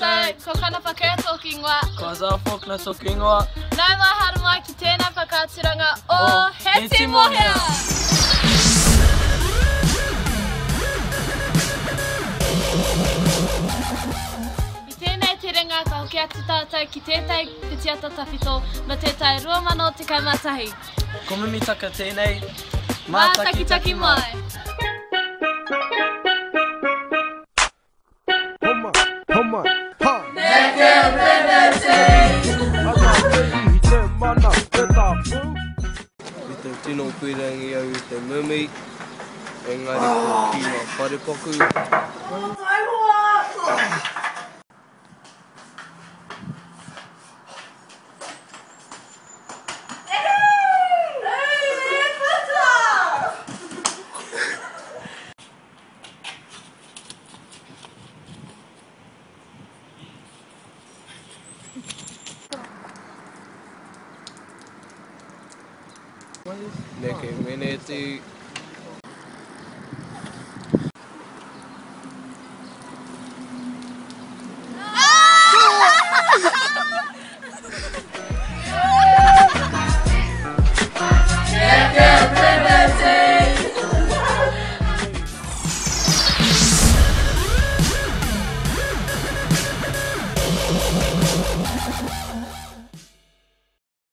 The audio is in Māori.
tai, ko kana whakea toki ngwa Ko aza o fok na soki ngwa Nai mā haru oh, He Te I tēnei te ringa ka hoki atu tātai ma tētai rua mano te kaimatahi. Kumimitaka tēnei, mā takitaki mai. Come on, come on. tino kuirangi au te mumi, engari ko ki ngā whare Oh, 20s. Nicki Minaj.